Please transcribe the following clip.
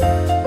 Bye.